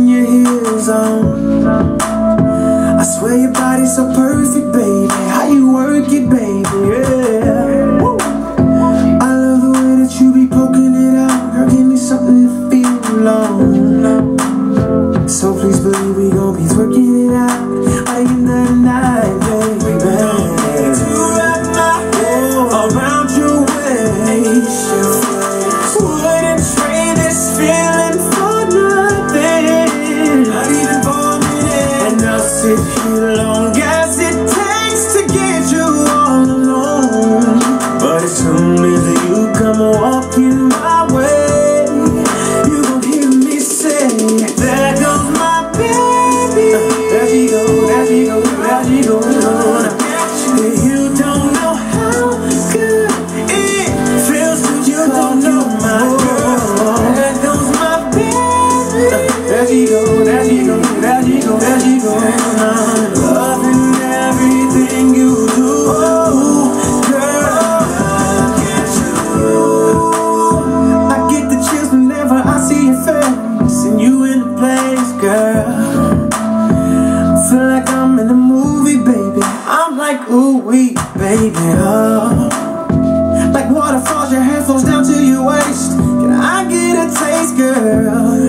in your heels on I swear your body's so perfect, baby. How you work it, baby, yeah. I love the way that you be poking it out. Girl, give me something to feel alone So please believe me long as it takes to get you all alone. But it's only like ooh wee, baby, oh. Like waterfalls, your hair flows down to your waist. Can I get a taste, girl?